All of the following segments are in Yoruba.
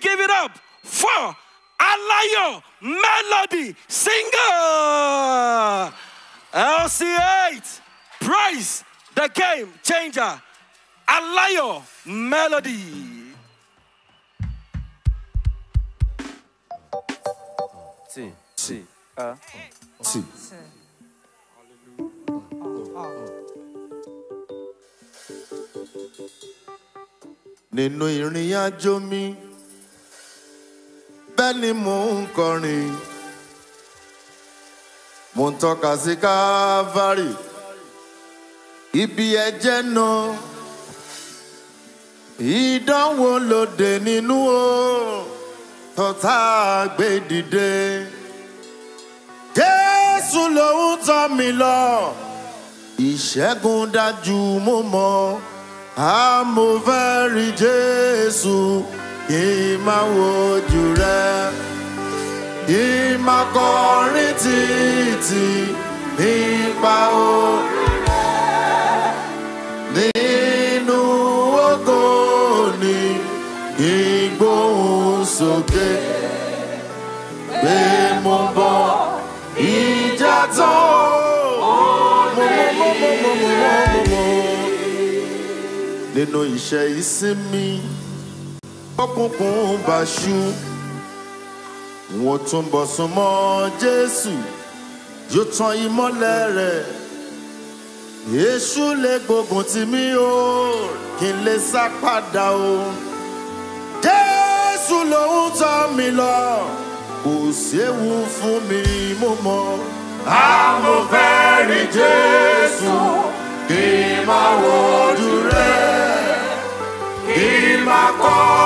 give it up for Alayo Melody Singer. LC8, praise the game changer. Alayo Melody. T. Uh. Nínú ìrìn àjò mi. bẹ́ẹ̀ ni mò ń kọrin mò ń tọ́ka sí Calvary ibi ẹ̀jẹ̀ náà ìdánwò lòdè nínú o tọ́tà gbé dìde Jésù lòun tọ́ mi lọ ìṣẹ́gun dájú mo mọ̀ àmọ́ rí Jésù kí má wojú rẹ kí má kọrin títí nípa orí rẹ nínú ògo ni ìgbóhùn sókè pé mo bọ ìjà tán. Nínú iṣẹ́ ìsinmi òkùnkùn bá ṣú wọn tún bọ̀ sún mọ́ Jésù yóò tan ìmọ́lẹ̀ rẹ̀ èṣù lè gbógun tì mí o kí n lè sá padà o Jésù lòun tọ́ mi lọ kò séwu fún mi mo mọ̀. àmọ́ fẹ́ rí Jésù kí n máa wojú rẹ̀ kí n máa kọ́.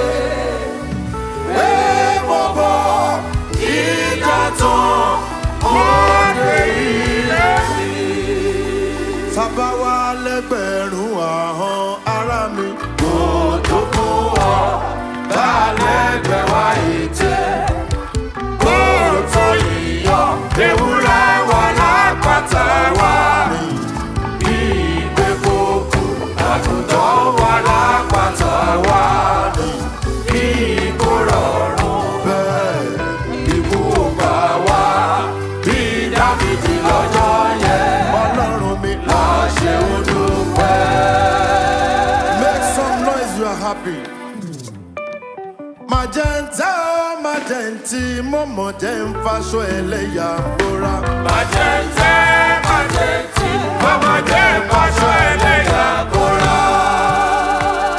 tí mo mọ̀ jẹ́ ń faṣọ ẹlẹ́yà bóra. bàjẹ́ tẹ́ bàjẹ́ tí mo mọ̀ jẹ́ ń faṣọ ẹlẹ́yà bóra.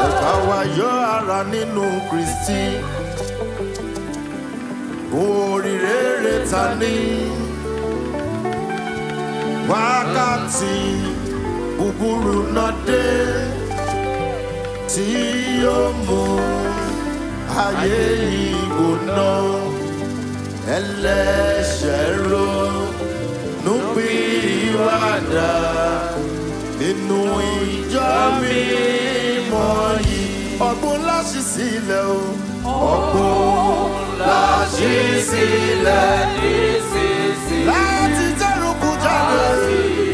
ẹ̀ka wa yọ ara nínú Kristi oríire reta ní wákàtí búburú náà dé tí yóò mú ayé ìgbóná ẹlẹ́ṣẹ̀ ronú pìwàdà nínú ìjọ mímọ́ yìí ọgbọ́n ńlá ṣí sílẹ̀ o. ọgbọ́n ńlá ṣí sílẹ̀ nísinsìnyí láti jẹ́rùkú jáde.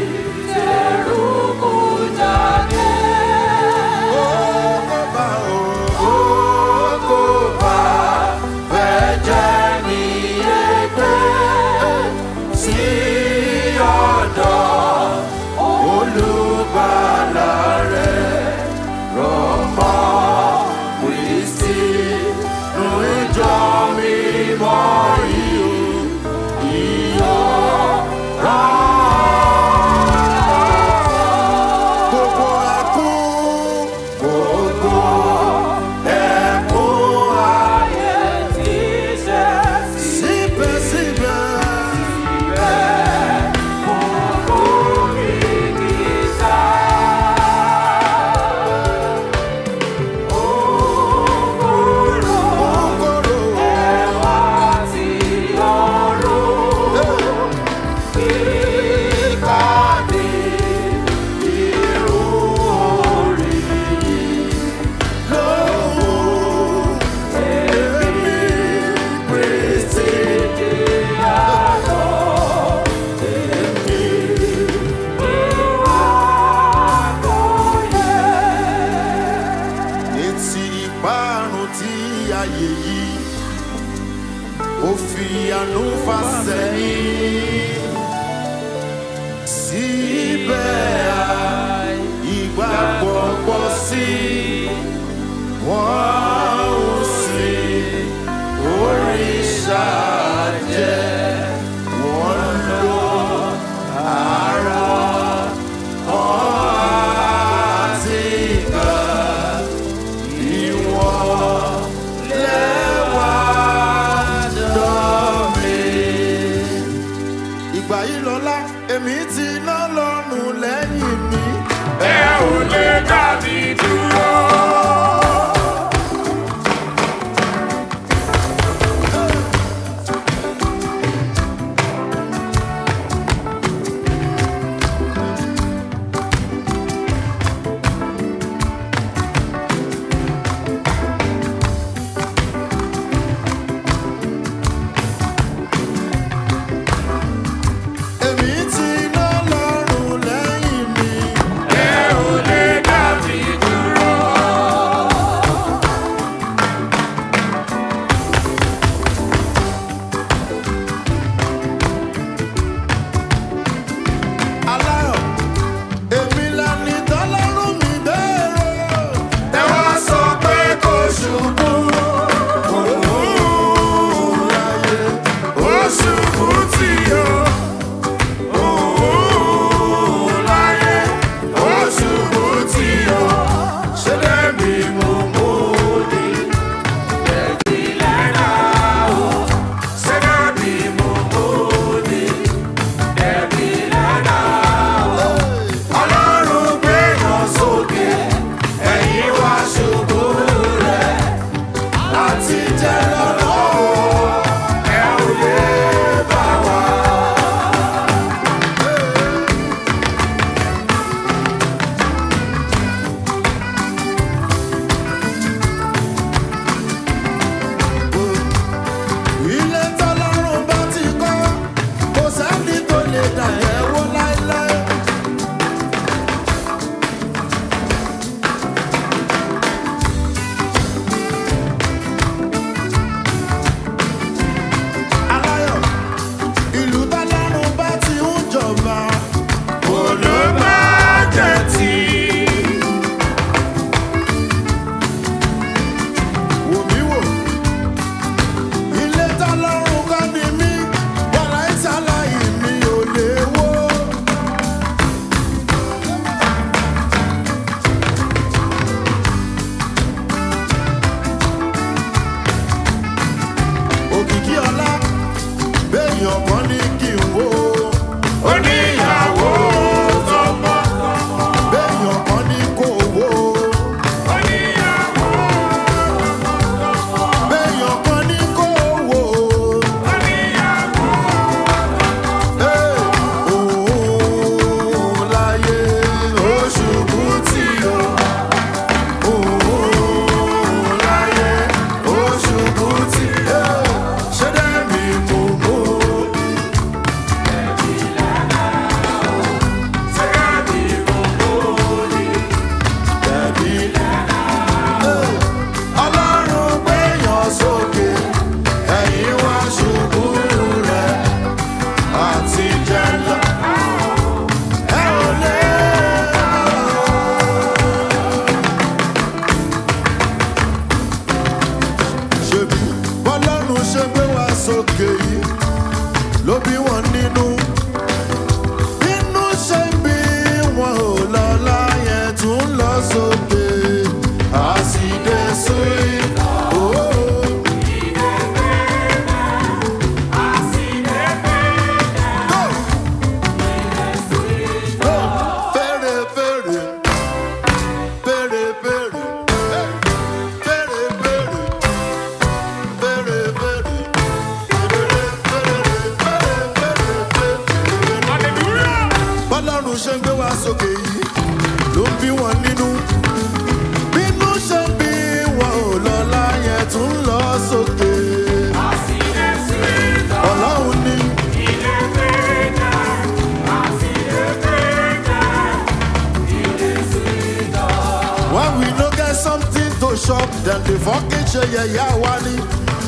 dem dey fọ́kì ṣe yẹ̀yẹ́ wa ni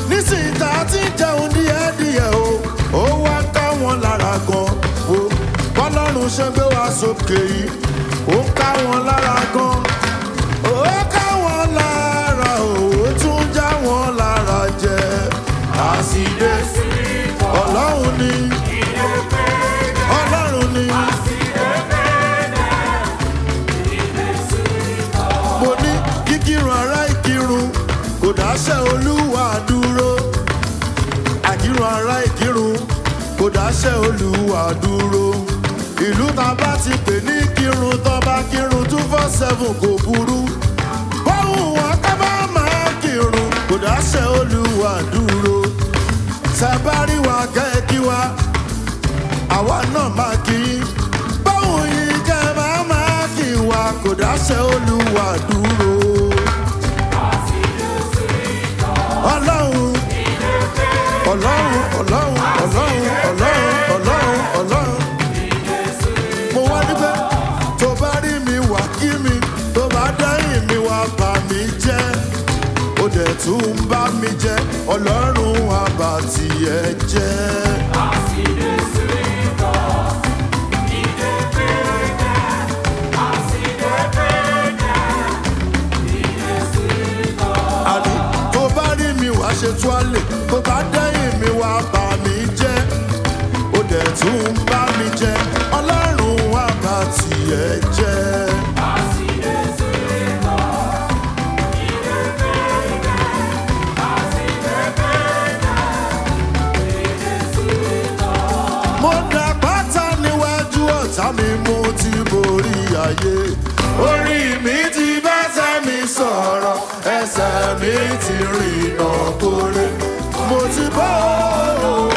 nísìnyí tá a ti ń jẹun díẹ̀díẹ̀ o ó wá ká wọn lára gan o bọ́lọ́run ṣe gbé wa sókè yìí ó ká wọn lára gan. seven kò burú bóun wọn ká bá máa kírun kò dáṣẹ́ olúwa dúró sábàrí wa kẹ́ kí wa àwa náà máa kí bóun yìí kẹ́ máa máa kí wa kò dáṣẹ́ olúwa dúró. ọlọ́run ọlọ́run ọlọ́run ọlọ́run. tún bá mi jẹ́ ọlọ́run àbàtì ẹ̀ mo dà pátá níwájú ọ̀tá mi mo ti borí ayé orí mi ti bẹ́sẹ̀ mi sọ̀rọ̀ ẹsẹ̀ mi ti rìnà kórè mo ti bọ́ òun.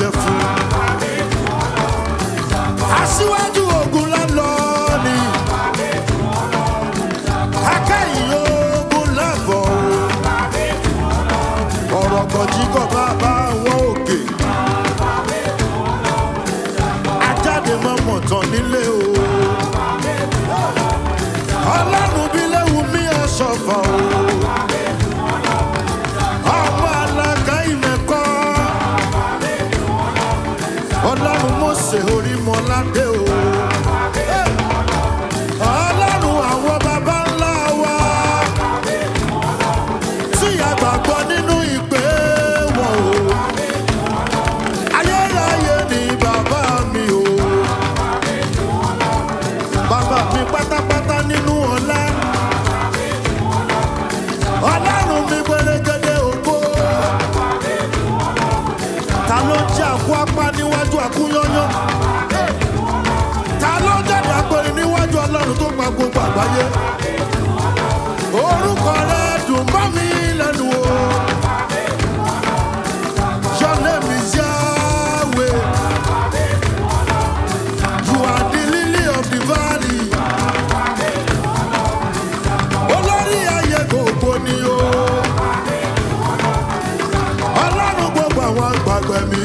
beautiful. kú yányán. ta ló jáde àpèrè níwájú ọlọ́run tó pa gbogbo àgbáyé. orúkọ rẹ dùn bá mi lẹ́nu o. your name is Yahweh. you are the lily of the valley. olórí ayé gbogbo ni o. ọlọ́run gbogbo àwọn àgbàgbẹ́ mi.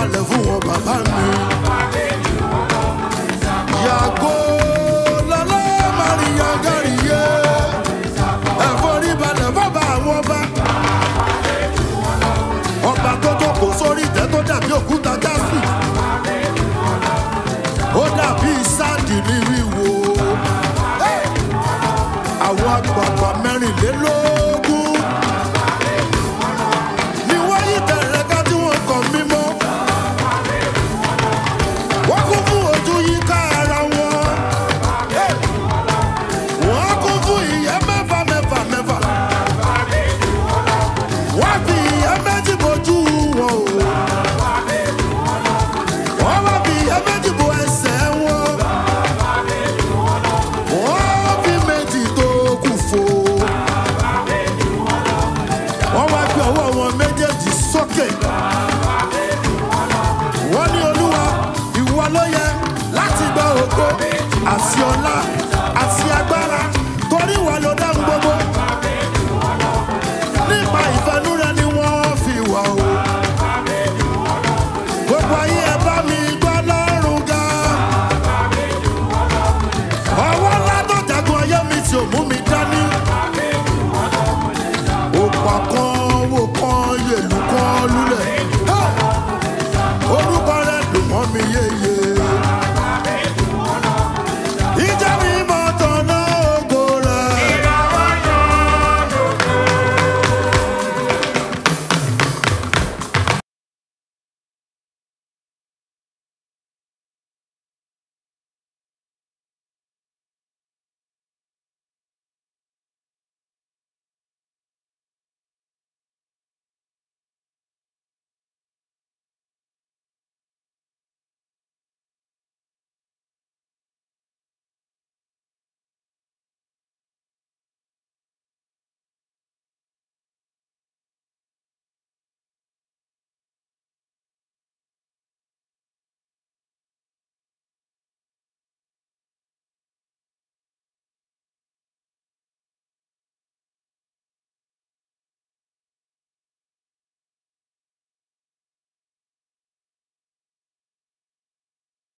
balẹ̀ fún wọn bàbá mi. yàgò lọ́lá Maria Gàríyé ẹ̀fọ́rí balẹ̀ bàbá àwọn ọba. ọba tó jókòó sórí ìtẹ́ tó dàbí òkúta gáàsì. ó dàbí sáàdì ní wíwo. àwọn àgbààgbà mẹ́rìnlélógún. your life.